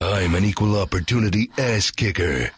I'm an equal opportunity ass kicker.